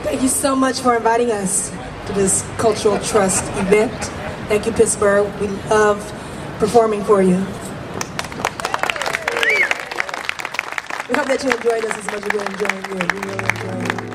Thank you so much for inviting us to this Cultural Trust event. Thank you, Pittsburgh. We love performing for you. We hope that you enjoyed us as much as we're enjoying you. We really enjoyed you.